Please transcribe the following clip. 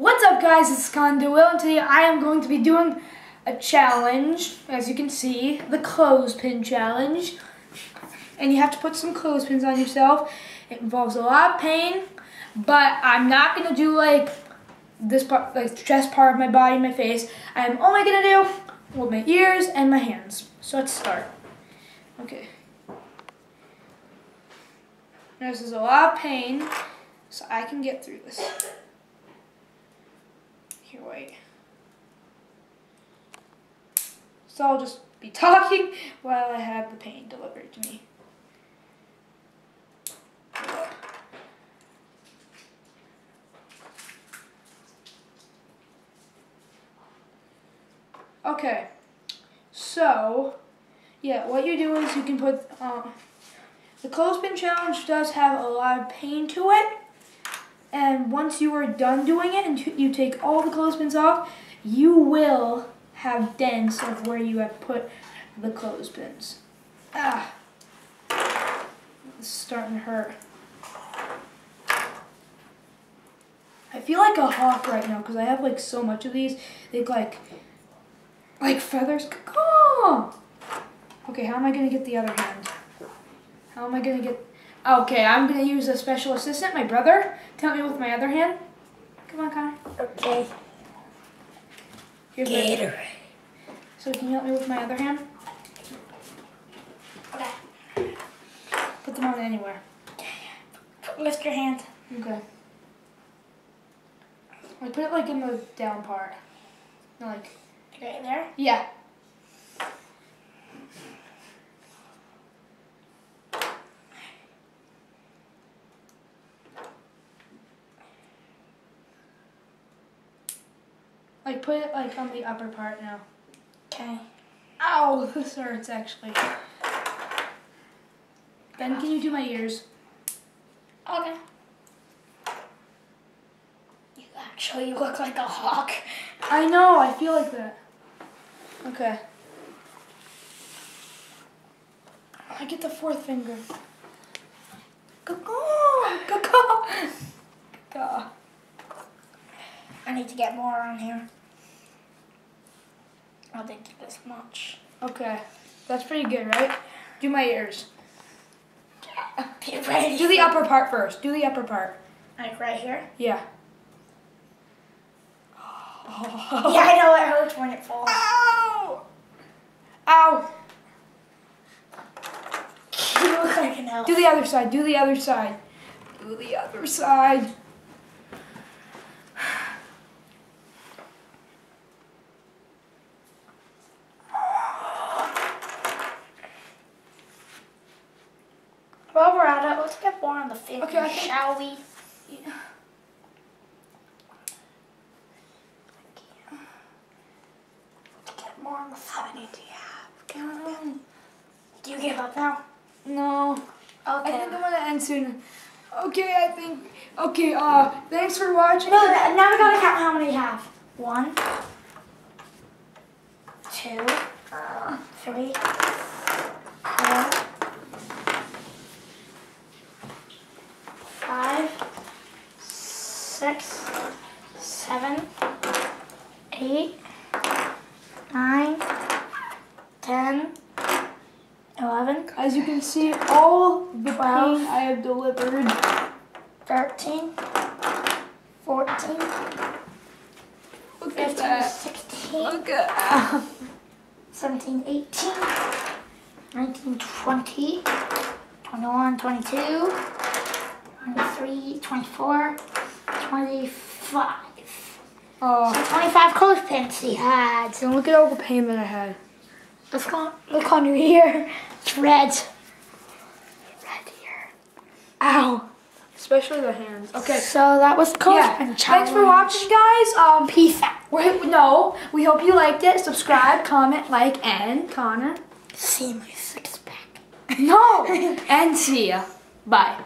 What's up guys, it's Conduil and today I am going to be doing a challenge, as you can see, the clothespin challenge. And you have to put some clothespins on yourself. It involves a lot of pain, but I'm not going to do like this part, like the chest part of my body, my face. I'm only going to do with my ears and my hands. So let's start. Okay. This is a lot of pain, so I can get through this. Here, wait. So I'll just be talking while I have the pain delivered to me. Okay, so, yeah, what you do is you can put, uh, the clothespin challenge does have a lot of pain to it, and once you are done doing it and you take all the clothespins off, you will have dents of where you have put the clothespins. Ah, it's starting to hurt. I feel like a hawk right now because I have like so much of these. They like like feathers. Okay, how am I gonna get the other hand? How am I gonna get Okay, I'm gonna use a special assistant, my brother, to help me with my other hand. Come on, Connor. Okay. Here's Gatorade. My... So can you help me with my other hand? Okay. Put them on anywhere. Lift your hand. Okay. I put it like in the down part. Like. Right there? Yeah. Like put it like on the upper part now. Okay. Ow, this hurts actually. Ben, can you do my ears? Okay. You actually look like a hawk. I know, I feel like that. Okay. I get the fourth finger. I need to get more on here. I think this much. Okay. That's pretty good, right? Do my ears. Be ready. Do the upper part first. Do the upper part. Like right here? Yeah. Yeah, I know it hurts when it falls. Ow! Ow! You look like an elf. Do the other side. Do the other side. Do the other side. While we're at it, let's get more on the fingers, okay, shall we? Yeah. Get more on the How many do you have? Do you give up now? No. Okay. I think I'm gonna end soon. Okay, I think. Okay, uh, thanks for watching. No, now we gotta count how many you have. One, two, uh, three, six, seven, eight, nine, ten, eleven. As you can see, all the 12, pain I have delivered. 13, 14, Look 15, at that. 16, Look at that. 17, 18, 19, 20, 21, 22, 23, 24, 25. Oh, So 25 clothespins he had. and look at all the pain that I had. Look on, look on your ear. It's red. Red here. Ow. Especially the hands. Okay. So that was the Yeah. clothespin. Thanks for watching, guys. Um, Peace out. we no, we hope you liked it. Subscribe, comment, like, and Connor. See my six pack. No, and see ya. Bye.